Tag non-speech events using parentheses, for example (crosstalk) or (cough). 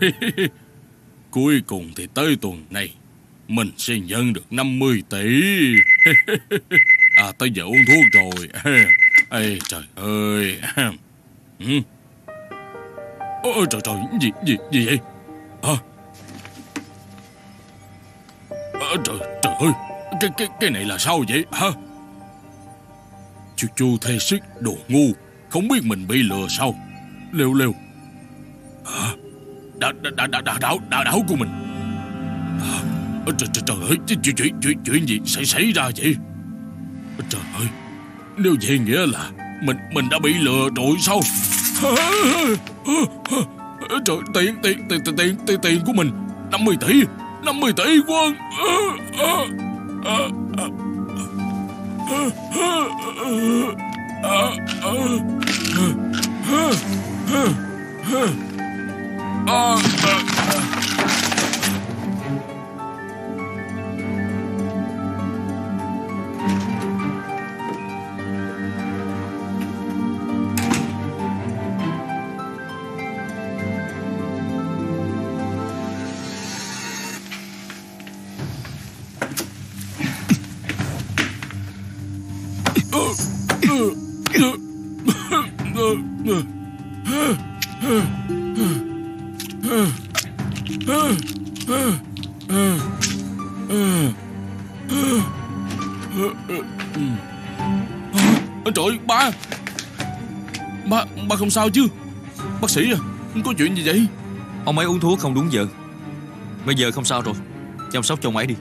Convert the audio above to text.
(laughs) Cuối cùng thì tới tuần này Mình sẽ nhận được 50 tỷ. (laughs) À tới giờ uống thuốc rồi. (laughs) Ê trời ơi. Ừ. Ôi trời trời Gì gì gì vậy? Hả à, Trời trời ơi cái, cái, cái này là sao vậy? Hả? Chú chú thê sức đồ ngu Không biết mình bị lừa sao? Lêu lêu. Hả? à đảo, đảo, đảo, đạo đạo đạo của mình trời, trời, trời ơi chuyện, chuyện, chuyện, chuyện gì xảy xảy ra vậy Trời ơi Nếu vậy nghĩa là Mình mình đã bị lừa rồi sao Trời tiền tiền tiền tiền tiền tiền của mình 50 tỷ 50 tỷ quân 어. 으, 으, 으, 으, 으, 으, 으. Trời ba. Ba, ba không sao chứ? Bác sĩ à Có chuyện gì vậy? Ông ấy uống thuốc không đúng giờ. Bây giờ không sao rồi. Chăm sóc cho ông ấy đi